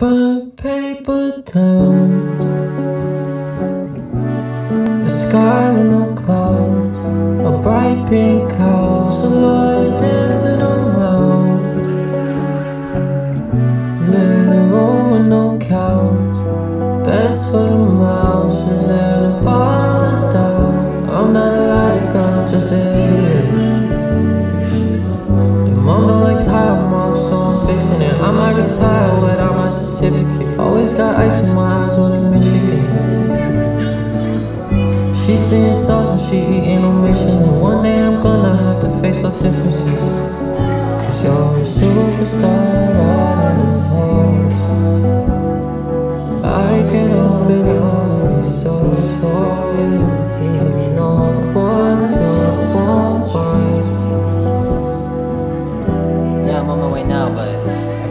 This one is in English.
Burnt paper towns A sky with no clouds A bright pink house A light dancing around Living room with no couch Beds for the mouses And a bottle of doubt I'm not light gun, just a Your mom don't that ice on my eyes on the Michigan. She seeing stars when she eating on mission. And one day I'm gonna have to face our differences. Cause you're a superstar right in the songs. I can open all of these doors for you. Even though I want to, won't find. Yeah, I'm on my way now, but.